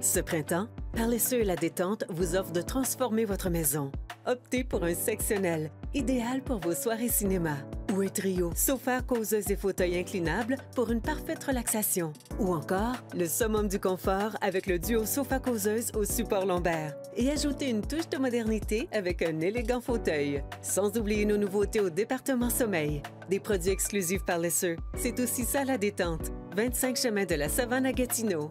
Ce printemps, Parlesseux et la détente vous offrent de transformer votre maison. Optez pour un sectionnel, idéal pour vos soirées cinéma. Ou un trio, sofa, causeuse et fauteuil inclinables pour une parfaite relaxation. Ou encore, le summum du confort avec le duo sofa-causeuse au support lombaire. Et ajoutez une touche de modernité avec un élégant fauteuil. Sans oublier nos nouveautés au département sommeil. Des produits exclusifs par les C'est aussi ça la détente. 25 chemin de la Savane à Gatineau.